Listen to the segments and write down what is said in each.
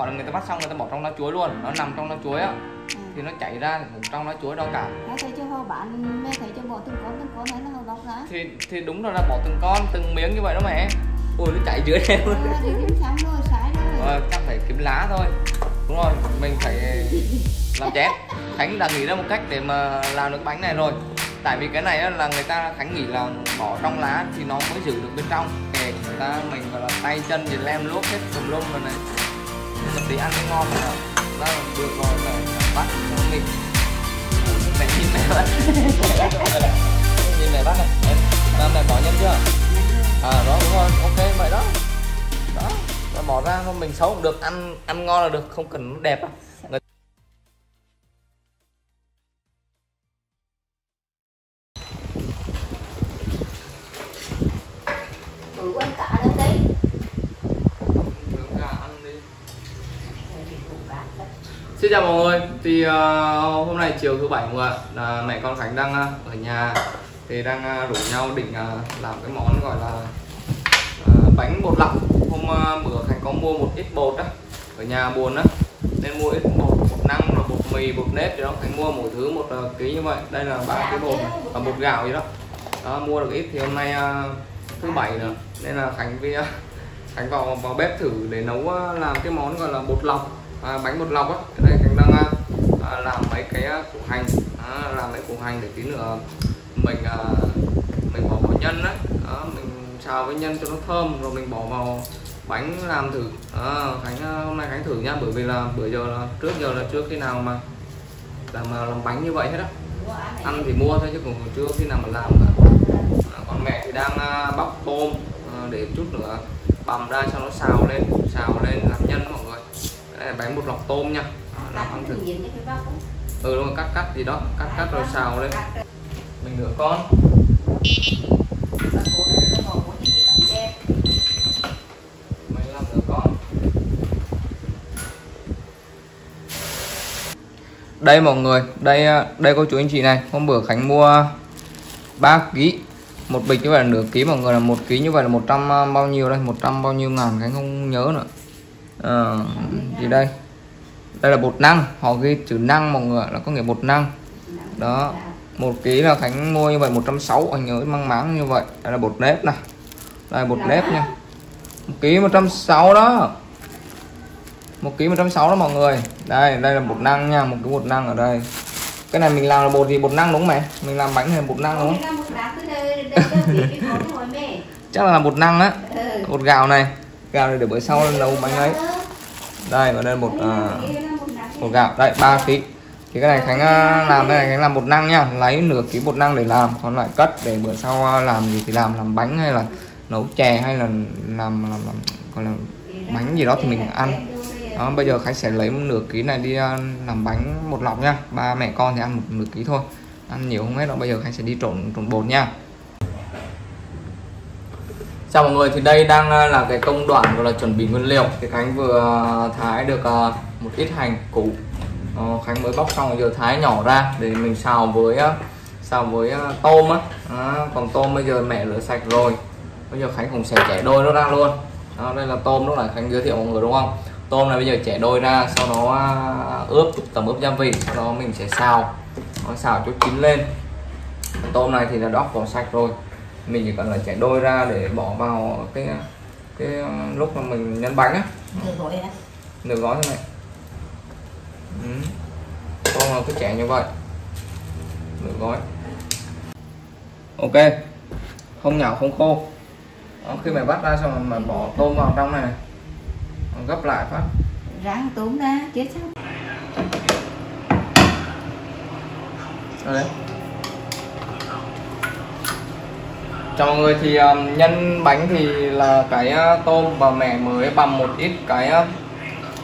gọi là người ta bắt xong người ta bỏ trong lá chuối luôn. Nó nằm trong lá chuối á. Ừ. thì nó chảy ra cũng trong lá chuối đâu cả. Mẹ thấy cho họ bán, mẹ thấy cho bỏ từng con từng con hay là họ bóc ra. Thì thì đúng rồi là bỏ từng con từng miếng như vậy đó mẹ. Ui nó chảy dưới đây luôn. Thì kiếm xong rồi, sai rồi. Ờ, chắc phải kiếm lá thôi. Đúng rồi mình phải làm chén. Khánh đã nghĩ ra một cách để mà làm được bánh này rồi. Tại vì cái này là người ta khánh nghĩ là bỏ trong lá thì nó mới giữ được bên trong. Để người ta mình gọi là tay chân thì lem luốc hết tùm lum rồi này mình đi ăn ngon rồi đó là được rồi mẹ bắt mình mẹ nhìn mẹ bắt nhìn mẹ bắt này. Em này bỏ nhân chưa? À đó, đúng rồi. Ok, vậy đó. Đó bỏ ra thôi. Mình xấu cũng được. Ăn ăn ngon là được. Không cần nó đẹp á Xin chào mọi người, thì uh, hôm nay chiều thứ bảy mọi người là mẹ con Khánh đang uh, ở nhà thì đang uh, rủ nhau định uh, làm cái món gọi là uh, bánh bột lọc. Hôm uh, bữa Khánh có mua một ít bột á, ở nhà buồn á, nên mua ít bột, bột năng, rồi bột mì, bột nếp gì đó. Khánh mua mỗi thứ một uh, ký như vậy. Đây là ba cái bột và bột gạo gì đó. đó. Mua được ít thì hôm nay uh, thứ bảy nữa, nên là Khánh với uh, Khánh vào vào bếp thử để nấu uh, làm cái món gọi là bột lọc à, bánh bột lọc á cái này Khánh đang à, à làm mấy cái à, củ hành. À, làm mấy củ hành để tí nữa mình à, mình bỏ vào nhân á. À, mình xào với nhân cho nó thơm rồi mình bỏ vào bánh làm thử. À, Khánh hôm nay Khánh thử nha bởi vì là bữa giờ là trước giờ là chưa khi nào mà làm mà làm bánh như vậy hết á. Ăn thì mua thôi chứ cũng chưa khi nào mà làm cả. À, còn mẹ thì đang à, bóc tôm à, để chút nữa bằm ra cho nó xào lên xào lên làm nhân đây là bánh bột lọc tôm nha. À, làm ăn thử. ừ đúng rồi cắt cắt gì đó cắt cắt rồi xào lên mình rửa con. Đây mọi người đây à, đây cô chú anh chị này. Hôm bữa khánh mua 3 kg một bịch như vậy là nửa ký mọi người là một ký như vậy là 100 bao nhiêu đây? 100 bao nhiêu ngàn khánh không nhớ nữa à, gì đây. Đây là bột năng. Họ ghi chữ năng mọi người là có nghĩa bột năng. Đó. Một ký là khánh mua như vậy 160 anh nhớ mang máng như vậy. Đây là bột nếp này. Đây bột nếp nha. Một ký 160 đó. Một ký 160 đó mọi người. Đây đây là bột năng nha một cái bột năng ở đây. Cái này mình làm là bột gì? Bột năng đúng không mẹ? Mình làm bánh là bột năng đúng không? Chắc là bột năng á. Bột gạo này. Gạo này để bữa sau nấu bánh ấy đây và đây một uh, một gạo. Đây ba ký. Thì cái này khánh uh, làm cái này khánh làm bột năng nha. Lấy nửa ký bột năng để làm còn lại cất để bữa sau uh, làm gì thì làm làm bánh hay là nấu chè hay là làm làm, làm còn là bánh gì đó thì mình ăn. Đó bây giờ khánh sẽ lấy một nửa ký này đi uh, làm bánh một lọc nha. Ba mẹ con thì ăn một nửa ký thôi. Ăn nhiều không hết đâu. Bây giờ khánh sẽ đi trộn trộn bột nha. Chào mọi người, thì đây đang ờ, là cái công đoạn gọi là chuẩn bị nguyên liệu. Thì Khánh vừa ờ, thái được ờ, một ít hành củ. Khánh mới bóc xong giờ thái nhỏ ra để mình xào với xào với tôm á. À, còn tôm bây giờ mẹ rửa sạch rồi. Bây giờ Khánh cũng sẽ chẻ đôi nó ra luôn. Đó, đây là tôm lúc nãy Khánh giới thiệu mọi người đúng không? Tôm này bây giờ chẻ đôi ra sau đó ướp tầm ướp gia vị sau đó mình sẽ xào. Nó xào cho chín lên. Tôm này thì là đóc vỏ sạch rồi mình chỉ cần là chẻ đôi ra để bỏ vào cái cái lúc mà mình nhân bánh á. Nửa gói thế này. Ừ. tôm là cứ chẻ như vậy. Nửa gói. Ok. Không nhão không khô. Đó, khi mày bắt ra xong rồi mà bỏ tôm vào trong này này. Gấp lại phát. Ráng túm ra chết sao đấy chào mọi người thì um, nhân bánh thì là cái uh, tôm và mẹ mới bằm một ít cái uh,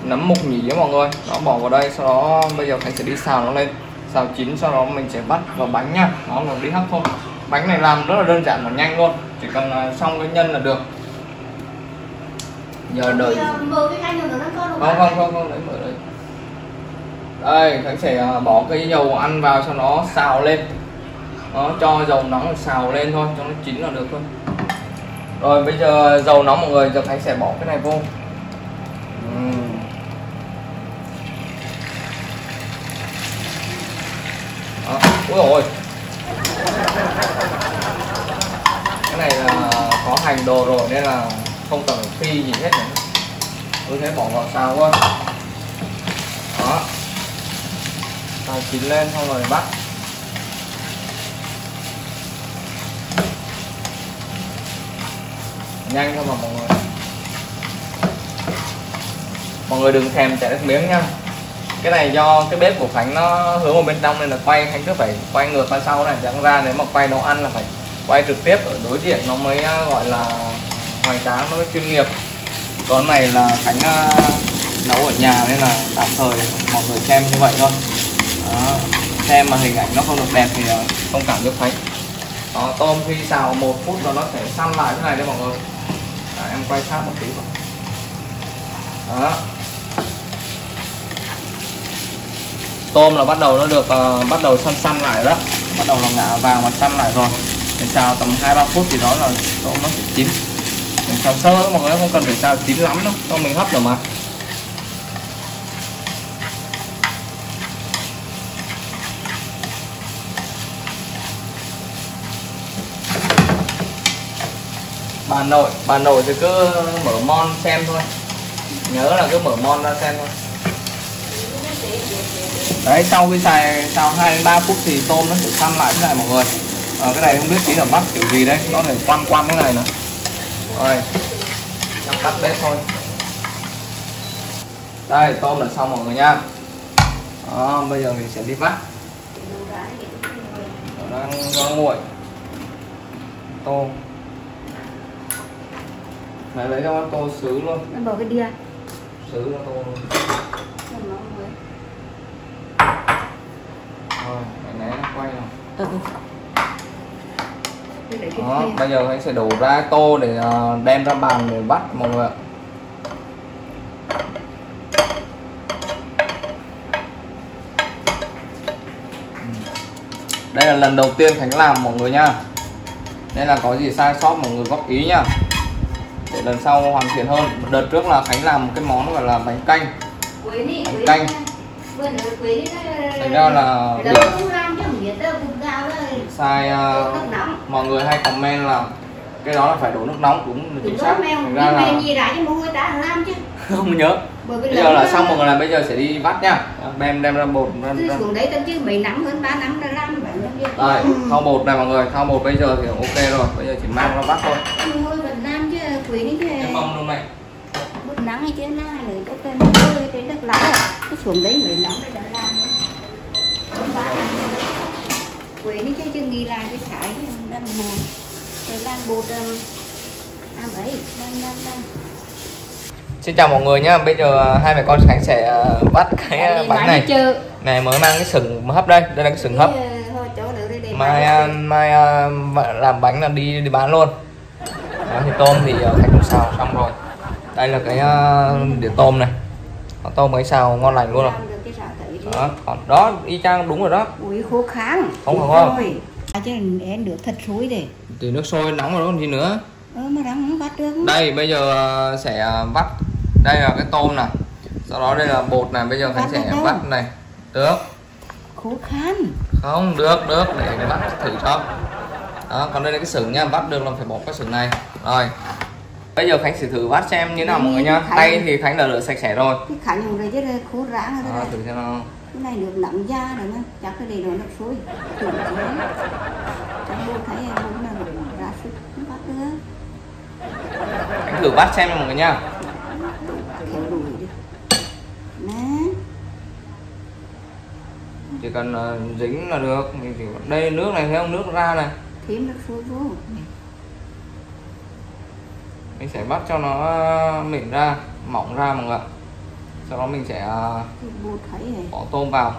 nấm mục nhĩ mọi người. Nó bỏ vào đây sau đó bây giờ khánh sẽ đi xào nó lên. Xào chín sau đó mình sẽ bắt vào bánh nha. Nó là đi hấp thôi bánh này làm rất là đơn giản và nhanh luôn. Chỉ cần uh, xong cái nhân là được. Giờ đợi. không không không không lấy mở đây đây khánh sẽ bỏ cái dầu ăn vào cho nó xào lên đó, cho dầu nóng xào lên thôi cho nó chín là được thôi. Rồi bây giờ dầu nóng mọi người giờ khánh sẽ bỏ cái này vô. Uhm. đó. ui ôi. Cái này là có hành đồ rồi nên là không cần phi gì hết nữa. Tôi thế bỏ vào xào thôi. Đó. Xào chín lên xong rồi bắt. Nhanh thôi mà mọi người. Mọi người đừng thèm chảy nước miếng nha. Cái này do cái bếp của khánh nó hướng vào bên trong nên là quay khánh cứ phải quay ngược ra sau này. Chẳng ra nếu mà quay nấu ăn là phải quay trực tiếp ở đối diện nó mới à, gọi là hoành tráng nó mới chuyên nghiệp. Còn này là khánh à, nấu ở nhà nên là tạm thời mọi người xem như vậy thôi. Đó. xem mà hình ảnh nó không được đẹp thì à, không cảm giúp khánh. Đó, tôm khi xào một phút rồi nó sẽ săn lại thế này đấy mọi người ăn quay sát một tí vào. Đó. Tôm là bắt đầu nó được uh, bắt đầu săn săn lại đó. Bắt đầu là ngả vàng và săn lại rồi. Mình xào tầm hai ba phút thì đó là tôm nó sẽ chín. Mình xào sơ mọi người không cần phải xào chín lắm đâu. Cho mình hấp được mà. Bà nội. Bà nội thì cứ mở mon xem thôi. Nhớ là cứ mở mon ra xem thôi. Đấy sau khi xài sau hai đến ba phút thì tôm nó sẽ săn lại thế này mọi người. À, cái này không biết tí là bắt kiểu gì đấy nó lại quăn quăn cái này nữa. Rồi. Em tắt bếp thôi. Đây tôm là xong mọi người nha. Đó, bây giờ mình sẽ đi bắt Nó đang nó nguội. Tôm này lấy cho con tô sứ luôn. Nó bỏ cái đĩa. Sứ cho tô luôn Nó rồi. rồi mày né nó quay rồi. Ừ. Đó bây giờ anh sẽ đổ ra tô để ờ, đem ra bàn để bắt mọi người ạ. Đây là lần đầu tiên khánh làm mọi người nha. Nên là có gì sai sót mọi người góp ý nha để lần sau hoàn thiện hơn. Đợt trước là khánh làm một cái món gọi là bánh canh. Bánh canh. thành ra là cũng sai nóng. mọi người hay comment là cái đó là phải đổ nước nóng là chính xác. thành ra là không nhớ. Bây giờ là xong người làm bây giờ sẽ đi bắt nhá đem đem ra bột ra, ra. xuống đấy tao chứ mấy năm hơn 3 năm đã làm vậy nó biết. đây thau bột này mọi người thau bột bây giờ thì ok rồi. Bây giờ chỉ mang ra bắt thôi Quế đi chứ. cái mông luôn mày Bút nắng hay chứ na rồi cái tên nó rơi trên đất lái à. Cứ xuống đấy mấy năm đã làm rồi. Quế đi chứ chứ nghĩ là cái chứ đang buồn. Rồi làm bột làm ấy, làm làm làm. xin chào mọi người nhá bây giờ hai mẹ con khánh sẽ ờ, bắt cái ờ, bánh này này mới mang cái sừng hấp đây đây là cái sừng hấp mai mai làm bánh là đi đi bán luôn đó, thì tôm thì ờ, khánh cũng xào xong rồi. Đây là cái ờ, đĩa tôm này. Có tôm mới xào ngon lành luôn rồi. Đó còn đó y chang đúng rồi đó. Ui khô kháng. Không, không, không. À chứ em được thật suối để. thì nước sôi nóng rồi đó còn gì nữa. Ơ mà đang bắt được. đây bây giờ ờ, sẽ ờ, bắt đây là cái tôm này sau đó đây là bột này bây giờ khánh sẽ bắt này. Được. Khô kháng. không được được. Để, để bắt thử cho. Đó còn đây là cái sừng nha. Bắt được là phải bỏ cái sừng này rồi bây giờ khánh sẽ thử bắt xem như nào mọi người nha Khánh- tay thì khánh đã rửa sạch sẽ rồi Cái khánh dùng đây chứ khô rã rồi đây. thử xem nào Cái này được nặng da rồi nó chắc cái này nó nước suối. Thử chứ. Trong bố thấy em bố là ra sức bắt được. khánh thử bắt xem mọi người nha Theo đuổi đi. Nè. chỉ cần ờ, dính là được đây nước này thấy không nước ra này Thêm nước suối vô. Mình sẽ bắt cho nó mịn ra mỏng ra mọi người sau đó mình sẽ ờ, bỏ tôm vào.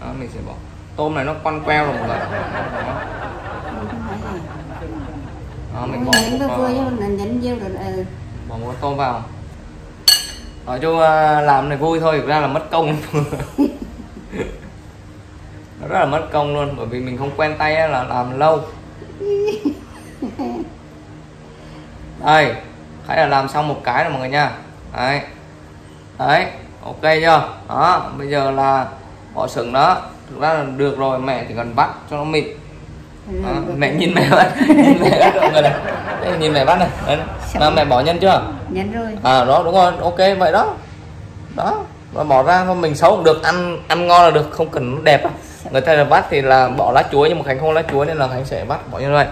Đó, mình sẽ bỏ. Tôm này nó quăn queo rồi mọi người đó. Mình bỏ ờ, ờ, bỏ một tôm vào. Nói chung ờ, làm này vui thôi thực ra là mất công. Nó rất là mất công luôn bởi vì mình không quen tay là làm lâu. Đây khải là làm xong một cái rồi mọi người nha. Đấy. Đấy ok chưa? Đó bây giờ là bỏ sừng đó. Thực ra là được rồi mẹ chỉ cần bắt cho nó mịn. Ừ, đó. mẹ nhìn mẹ bắt. Nhìn mẹ bắt mọi người này. Đây, nhìn mẹ bắt này. Đấy. mà mẹ bỏ nhân chưa? Nhấn rồi. À đó đúng rồi. Ok vậy đó. Đó và bỏ ra thôi mình xấu cũng được. Ăn ăn ngon là được không cần nó đẹp người ta là bắt thì là bỏ lá chuối nhưng mà khánh không lá chuối nên là khánh sẽ bắt bỏ như vậy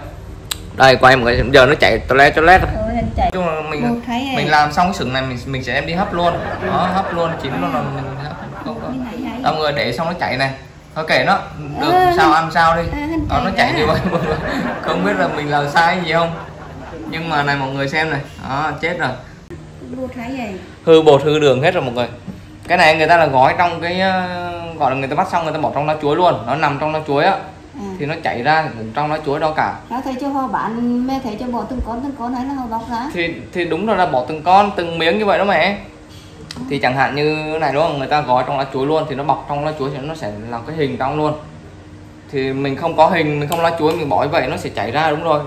đây quay một cái giờ nó chạy toilet toilet rồi Chạy. Chung mình mình làm xong cái sừng này mình mình sẽ đem đi hấp luôn. Đó hấp luôn chín luôn là mình hấp không có người để xong nó chạy này. Thôi kệ nó được Ờ, sao ăn sao đi. Hình đó, nó chạy như vậy không biết là mình làm sai gì không. Nhưng mà này mọi người xem này. Đó chết rồi. Hư bột hư đường hết rồi mọi người. Cái này người ta là gói trong cái ờ, gọi là người ta bắt xong người ta bỏ trong lá chuối luôn. Nó nằm trong lá chuối á à. thì nó chảy ra trong lá chuối đó cả. Nó thấy cho họ bán mẹ thấy cho bỏ từng con từng con hay là họ bóc ra? Thì thì đúng rồi là bỏ từng con từng miếng như vậy đó mẹ. Thì chẳng hạn như này đúng không? Người ta gói trong lá chuối luôn thì nó bọc trong lá chuối thì nó sẽ làm cái hình trong luôn. Thì mình không có hình mình không lá chuối mình bỏ như vậy nó sẽ chảy ra đúng rồi.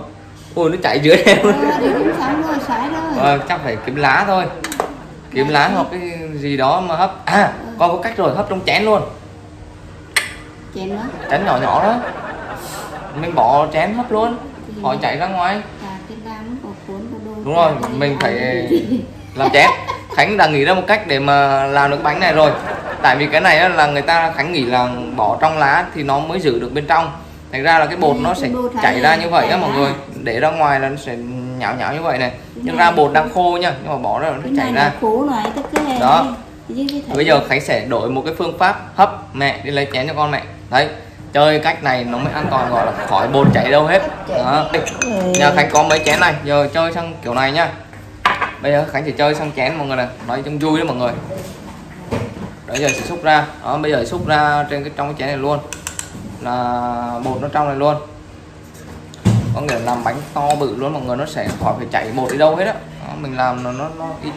Ui nó chảy dưới em. Rồi rồi. Ờ, chắc phải kiếm lá thôi. Kiếm lá hoặc cái gì đó mà hấp. À con có cách rồi hấp trong chén luôn chén nó chén nhỏ nhỏ đó. Mình bỏ chén hấp luôn. Họ chạy ra ngoài. À cái đám cuốn đúng rồi mình phải làm chén khánh đã nghĩ ra một cách để mà làm được bánh này rồi. Tại vì cái này là người ta khánh nghĩ là bỏ trong lá thì nó mới giữ được bên trong. Thành ra là cái bột nó sẽ chảy ra như vậy á mọi người. Để ra ngoài là nó sẽ nhão nhão như vậy này. Nhưng ra bột đang khô nha nhưng mà bỏ ra nó chảy ra. Đó. Bây giờ khánh sẽ đổi một cái phương pháp hấp mẹ đi lấy chén cho con mẹ đấy chơi cách này nó mới an toàn gọi là khỏi bột chảy đâu hết. Đó. Nhà khánh có mấy chén này? Giờ chơi sang kiểu này nhá. Bây giờ khánh chỉ chơi sang chén mọi người này nói trong vui đó mọi người. Đấy giờ sẽ xúc ra. Đó bây giờ xúc ra trên cái trong cái chén này luôn. Là bột nó trong này luôn. Có nghĩa là làm bánh to bự luôn mọi người nó sẽ khỏi phải chảy bột đi đâu hết á mình làm nó nó, nó ít.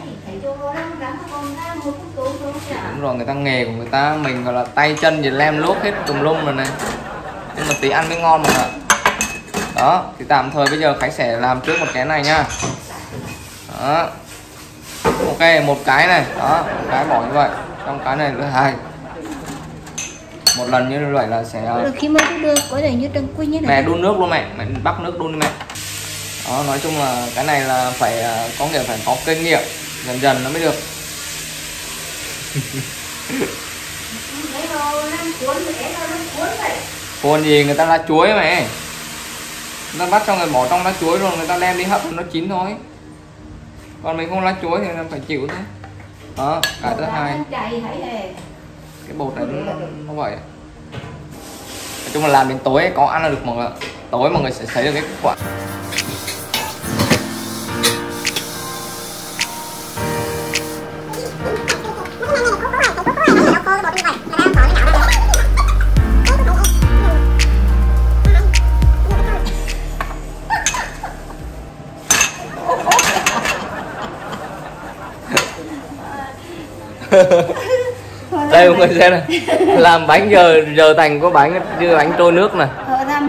Đúng rồi người ta nghề của người ta mình gọi là tay chân gì lem luốc hết tùm lum rồi này. Nhưng mà tí ăn mới ngon mà. Đó thì tạm thời bây giờ khánh sẽ làm trước một cái này nha. Đó. Ok một cái này. Đó một cái bỏ như vậy. Trong cái này thứ hai. Một lần như vậy là sẽ được khi mới được có thể như trần quy như mẹ đun nước luôn mẹ. Mẹ bắt nước đun đi mẹ đó nói chung là cái này là phải à, có nghĩa phải có kinh nghiệm dần dần nó mới được. Cuốn gì người ta lá chuối mẹ người ta bắt xong rồi bỏ trong lá chuối rồi người ta đem đi hấp nó chín thôi. Còn mình không lá chuối thì là phải chịu thôi. Đó cái thứ hai. cái bột này nó, nó vậy nói chung là làm đến tối có ăn là được mọi người tối mọi người sẽ thấy được cái kết quả mọi người xem này. Làm bánh giờ giờ thành có bánh như bánh trôi nước này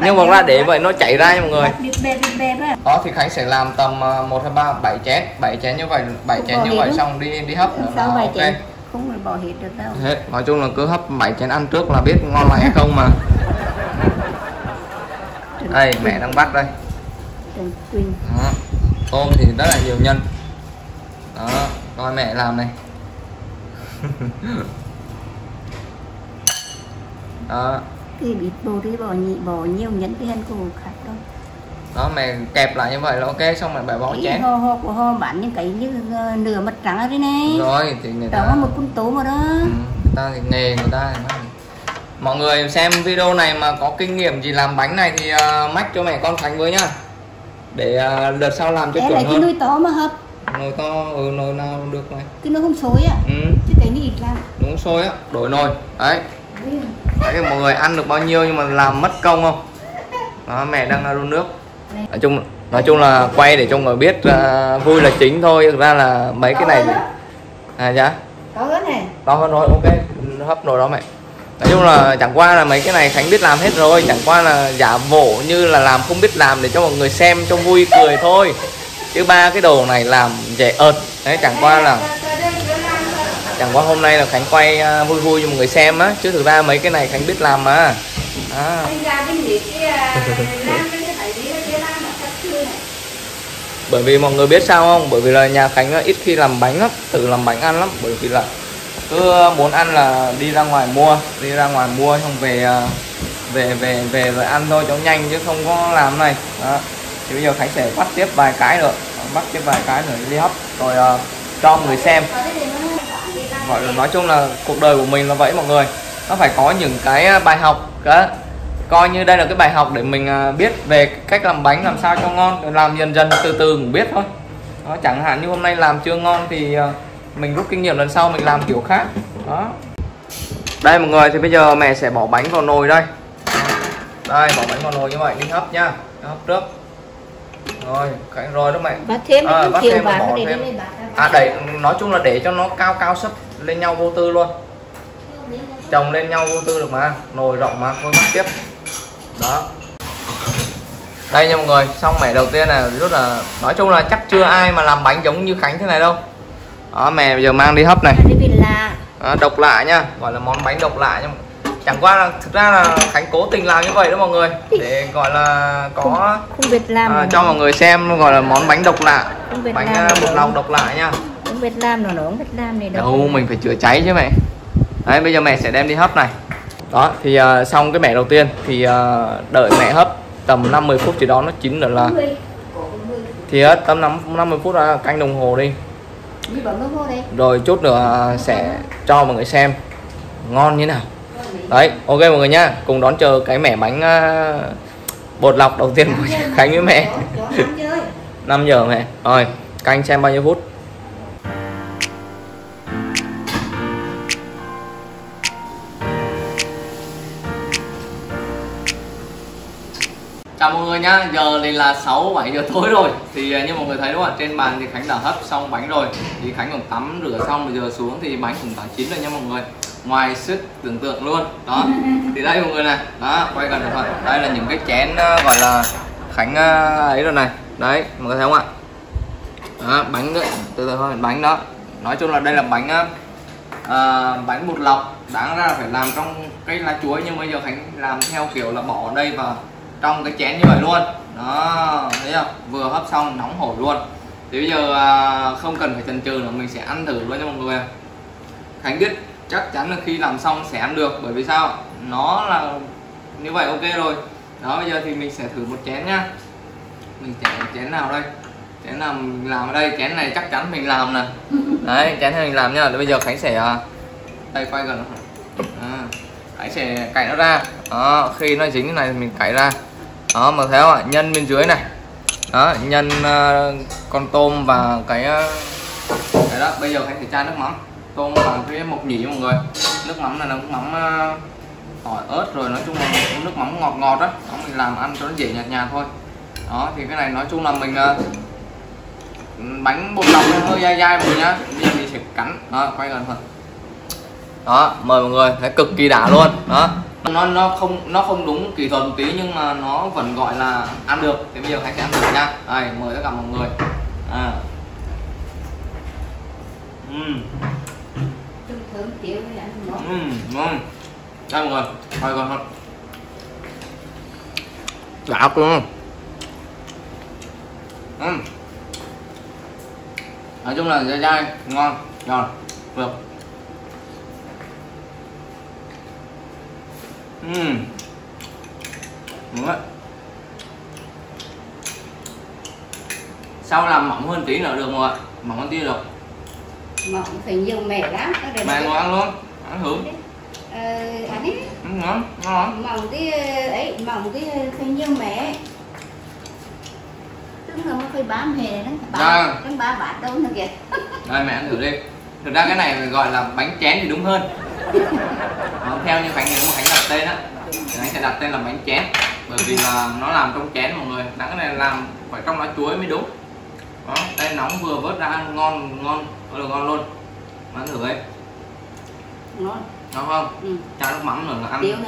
nhưng mà ra để vậy nó chảy ra nha mọi người. Điệp bẹp điệp bẹp á đó thì khánh sẽ làm tầm à, một hai ba bảy chén. Bảy chén như vậy bảy chén như vậy luôn. xong đi đi hấp. Nữa là ok. chén. Không bỏ hết được đâu. Hết. Nói chung là cứ hấp bảy chén ăn trước là biết ngon lành hay không mà. Đây mẹ đang bắt đây. Đó. tôm thì rất là nhiều nhân. Đó coi mẹ làm này đó. Thì bịt bồ thì bỏ nhị bỏ nhiều nhấn cái hen của khác đâu. Đó mẹ kẹp lại như vậy là ok xong rồi bẻ bỏ chén. Họ, họ của họ bán những cái như ờ, nửa mặt trắng đây này. Rồi thì người Đó ta là một con tố mà đó. Ừ, người ta thì nghề người ta thì mọi người xem video này mà có kinh nghiệm gì làm bánh này thì uh, mách cho mẹ con Khánh với nhá. Để uh, đợt sau làm cho chuẩn lại cái hơn. nuôi to mà hấp nồi to ừ nồi nào được này Cái nó không xối á. Ừ. Chứ cái này ít lắm. Đúng sôi á đổi nồi. Đấy đấy mọi người ăn được bao nhiêu nhưng mà làm mất công không? Đó mẹ đang đun nước. Nói chung nói chung là quay để cho người biết uh, vui là chính thôi. Thực ra là mấy cái này à dạ? Có cái này to hơn rồi ok. Hấp nồi đó mẹ. Nói chung là chẳng qua là mấy cái này khánh biết làm hết rồi. Chẳng qua là giả vổ như là làm không biết làm để cho mọi người xem cho vui cười thôi. Chứ ba cái đồ này làm dễ ợt. Đấy chẳng qua là chẳng qua hôm nay là khánh quay à, vui vui cho mọi người xem á chứ thực ra mấy cái này khánh biết làm mà. À. Này. bởi vì mọi người biết sao không? Bởi vì là nhà khánh ít khi làm bánh lắm tự làm bánh ăn lắm. Bởi vì là cứ muốn ăn là đi ra ngoài mua đi ra ngoài mua xong về à, về về về rồi ăn thôi cho nhanh chứ không có làm này. Đó. thì bây giờ khánh sẽ bắt tiếp vài cái nữa. Bắt tiếp vài cái nữa đi hấp rồi à, cho người xem có gọi là nói chung là cuộc đời của mình là vậy mọi người. Nó phải có những cái à, bài học đó coi như đây là cái bài học để mình à, biết về cách làm bánh, làm sao cho ngon làm dần dần từ từ cũng biết thôi. Đó, chẳng hạn như hôm nay làm chưa ngon thì à, mình rút kinh nghiệm lần sau mình làm kiểu khác. Đó. Đây mọi người, thì bây giờ mẹ sẽ bỏ bánh vào nồi đây. Đây, bỏ bánh vào nồi như vậy, đi hấp nhá hấp trước rồi cái rồi đó mẹ Bắt thêm À, chiều thêm bạn bỏ để thêm. à đẩy nói chung là để cho nó cao cao sấp lên nhau vô tư luôn. Chồng lên nhau vô tư được mà nồi rộng mà thôi bắt tiếp. Đó. Đây nha mọi người xong mẻ đầu tiên là rất là nói chung là chắc chưa ai mà làm bánh giống như khánh thế này đâu. Đó mẹ bây giờ mang đi hấp này. Đó, độc lạ nha gọi là món bánh độc lạ nhưng chẳng qua là thực ra là khánh cố tình làm như vậy đó mọi người. Để gọi là có không biết làm à, cho mọi người xem gọi là món bánh độc lạ. Không bánh à, bột lòng độc lạ nha. Không biết làm nó nó không biết làm này đâu. Đâu mình phải chữa cháy chứ mẹ. Đấy bây giờ mẹ sẽ đem đi hấp này. Đó thì à, xong cái mẻ đầu tiên thì à, đợi mẹ hấp tầm 50 phút thì đó nó chín rồi là thì à, tầm 5 50 phút là canh đồng hồ đi. Đi bấm nó vô đây. Rồi chút nữa sẽ cho mọi người xem ngon như nào đấy ok mọi người nhá cùng đón chờ cái mẻ bánh à, bột lọc đầu tiên của khánh với mẹ Cho ăn chơi 5 giờ mẹ rồi canh xem bao nhiêu phút Chào mọi người nhá, giờ thì là 6 7 giờ tối rồi. Thì à, như mọi người thấy đúng không ạ? Trên bàn thì Khánh đã hấp xong bánh rồi. Thì Khánh còn tắm rửa xong bây giờ xuống thì bánh cũng đã chín rồi nha mọi người. Ngoài sức tưởng tượng luôn. Đó. Thì đây mọi người này, đó, quay gần thôi. Đây là những cái chén à, gọi là Khánh à, ấy rồi này. Đấy, mọi người thấy không ạ? Đó, bánh nữa, từ từ thôi, bánh đó. Nói chung là đây là bánh à, bánh bột lọc đáng ra là phải làm trong cái lá chuối nhưng bây giờ khánh làm theo kiểu là bỏ đây và trong cái chén như vậy luôn đó thấy không vừa hấp xong nóng hổi luôn thì bây giờ à, không cần phải chần chừ nữa mình sẽ ăn thử luôn nha mọi người khánh biết chắc chắn là khi làm xong sẽ ăn được bởi vì sao? Nó là như vậy ok rồi. Đó bây giờ thì mình sẽ thử một chén nhá. Mình sẽ chén nào đây? Chén nào mình làm ở đây? Chén này chắc chắn mình làm nè. Đấy chén này mình làm nhá. Bây giờ khánh sẽ à, đây quay gần à, khánh sẽ cạy nó ra. Đó khi nó dính cái này thì mình cạy ra. Đó mà thấy không ạ. Nhân bên dưới này. Đó nhân uh, con tôm và cái uh, cái đó. Bây giờ khánh sẽ chan nước mắm tôm bằng phía mộc nhĩ mọi người. Nước mắm này là nước mắm ờ, tỏi ớt rồi nói chung là nước mắm ngọt ngọt đó. mình làm ăn cho nó dễ nhạt nhạt thôi. Đó thì cái này nói chung là mình ờ, bánh bột lọc hơi dai dai mọi nhá. Bây giờ mình sẽ cắn. Đó quay gần hơn đó mời mọi người thấy cực kỳ đã luôn. Đó. Nó nó không nó không đúng kỹ thuật một tí nhưng mà nó vẫn gọi là ăn được. Thì bây giờ hãy sẽ ăn thử nha. Đây mời tất cả mọi người. À. Uhm, Ừ, thơm thơm ăn ngon thôi, ngon đây thôi đã luôn Ừ. Nói chung là dai dai, ngon giòn được. Ừ. Đúng đấy. Sau làm mỏng hơn tí nữa được không ạ? Mỏng hơn tí được mà cũng phải nhiều mẻ lắm Mẹ ngồi ăn luôn. Ăn thử. ờ, ăn đi Ừ, ngon, ngon. mỏng cái ấy mỏng cái phải nhiều mẻ tức là nó phải bám hề nó Dạ. bám cái ba bát đâu nữa kìa Đây mẹ ăn thử đi. Thực ra cái này gọi là bánh chén thì đúng hơn. Đó, theo như Khánh nếu mà Khánh đặt tên á, thì Khánh sẽ đặt tên là bánh chén. Bởi vì là nó làm trong chén mọi người. Đáng cái này làm phải trong lá chuối mới đúng. Đó, đây nóng vừa vớt ra ăn ngon ngon, là ngon luôn. Ăn thử ấy, ngon. Ngon không? ừ. Cho nước mắm nữa là ăn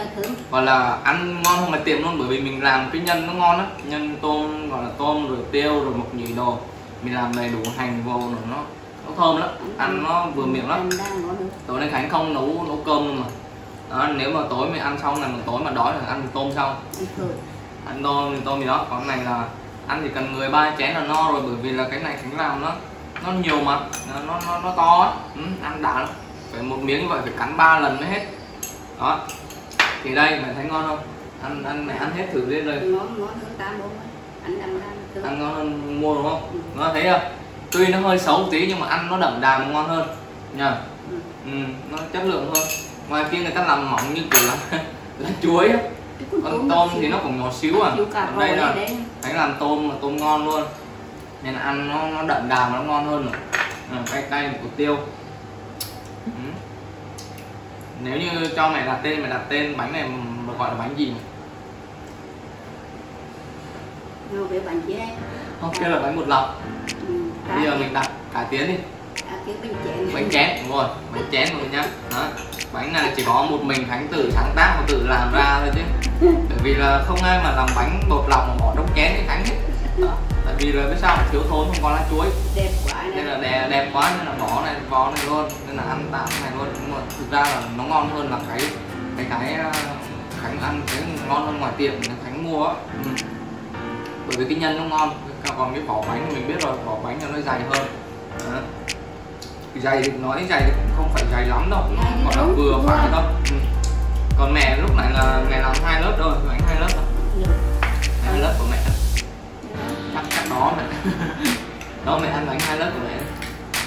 gọi là ăn ngon hơn ngoài tiệm luôn bởi vì mình làm cái nhân nó ngon á nhân tôm gọi là tôm rồi tiêu rồi mộc nhĩ đồ. Mình làm đầy đủ hành vô rồi nó nó thơm lắm. Ăn nó vừa miệng lắm. Tối nay khánh không nấu nấu cơm luôn mà. Đó, nếu mà tối mình ăn xong là tối mà đói là ăn tôm xong Ăn tôm thì tôm gì đó. Còn này là ăn chỉ cần người ba chén là no rồi bởi vì là cái này khánh làm nó nó nhiều mà. Nó nó nó, nó to á. Ừ, ăn đã lắm. Phải một miếng như vậy phải cắn ba lần mới hết. Đó. Thì đây mày thấy ngon không? Ăn ăn mày ăn hết thử đi rồi ngon ngon hơn ta bố anh đâm ra thương ăn ngon hơn mua đúng không? Ừ. nó thấy không tuy nó hơi xấu tí nhưng mà ăn nó đậm đà ngon hơn. Nha. Ừ. ừ, nó chất lượng hơn. Ngoài kia người ta làm mỏng như kiểu là là chuối con còn tôm thì nó cũng nhỏ xíu à. Còn đây là Khánh làm tôm mà tôm ngon luôn. Nên ăn nó nó đậm đà mà nó ngon hơn nữa à, cay cay của tiêu. Ừ. nếu như cho mẹ đặt tên mẹ đặt tên bánh này mà gọi là bánh gì về bánh gì đây không kia là bánh bột lọc. Ừ. bây giờ mình đặt cải tiến đi cái bánh chén bánh chén đúng rồi bánh chén người nhá đó. bánh này chỉ có một mình khánh tự sáng tác và tự làm ra thôi chứ bởi vì là không ai mà làm bánh bột lọc mà bỏ trong chén với khánh hết đó. tại vì là biết sao thiếu thốn không có lá chuối đẹp quá nên là đẹp, đẹp quá nên là bỏ này vò này luôn nên là ăn tạm này luôn nhưng mà thực ra là nó ngon hơn là cái cái cái uh, khánh ăn cái ngon hơn ngoài tiệm khánh mua á ừ. bởi vì cái nhân nó ngon còn cái vỏ bánh mình biết rồi vỏ bánh là nó dày hơn. Dày thì nói dày thì cũng không phải dày lắm đâu. Dày thì gọi là vừa phải thôi. Ừ. còn mẹ lúc này là mẹ làm hai lớp rồi bánh hai lớp rồi Được. hai lớp của mẹ chắc chắc đó mẹ. Đó mẹ ăn bánh hai lớp của mẹ.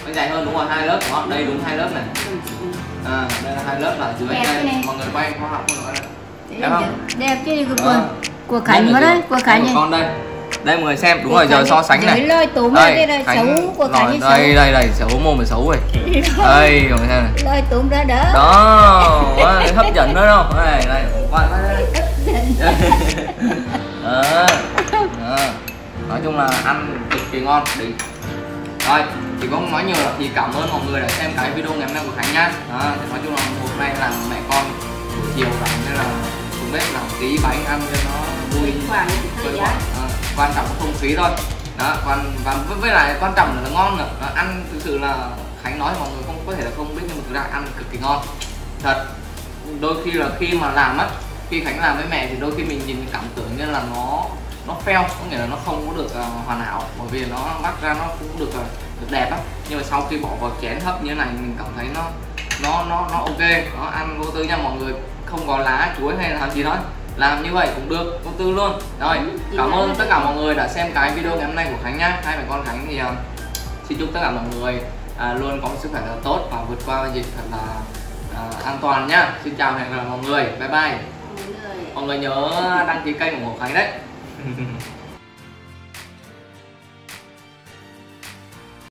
Nó dài hơn đúng rồi hai lớp đó đây đúng hai lớp này. Ừ, ừ. à đây là hai lớp là dưới Đẹp đây. này. mọi người quay khoa học không nữa này Đẹp, không? đẹp. Chứ của của Khánh mà đấy của Khánh của này. con đây đây mọi người xem. Đúng rồi giờ so sánh này. lôi túm đây là xấu của Khánh rồi, đây đây đây xấu mồm phải xấu rồi. Đây mọi người xem này. Lôi túm ra đỡ. Đó quá, hấp dẫn đó không đây đây quay quay đây đó. đó. nói chung là ăn cực kỳ ngon. Đỉnh rồi thì cũng nói nhiều thì cảm ơn mọi người đã xem cái video ngày hôm nay của khánh nhá. Đó, thì nói chung là hôm nay là mẹ con buổi chiều rảnh nên là xuống bếp làm tí bánh ăn cho nó vui Khoản thì Quan trọng không khí thôi. Đó còn và với, lại quan trọng là nó ngon nữa. Đó, ăn thực sự là khánh nói mọi người không có thể là không biết nhưng mà thực ra ăn cực kỳ ngon. Thật đôi khi là khi mà làm á khi khánh làm với mẹ thì đôi khi mình nhìn mình cảm tưởng như là nó nó fail có nghĩa là nó không có được uh, hoàn hảo bởi vì nó bắt ra nó cũng được uh, được đẹp á. Nhưng mà sau khi bỏ vào chén hấp như thế này mình cảm thấy nó nó nó nó ok. Nó ăn vô tư nha mọi người không có lá chuối hay là gì đó làm như vậy cũng được vô tư luôn. Rồi cảm ơn tất cả mọi người đã xem cái video ngày hôm nay của khánh nhá. Hai mẹ con khánh thì ờ, xin chúc tất cả mọi người à, luôn có một sức khỏe thật tốt và vượt qua dịch thật là à, an toàn nhá. Xin chào hẹn gặp lại mọi người. Bye bye. Mọi người. Mọi người nhớ đăng ký kênh ủng hộ khánh đấy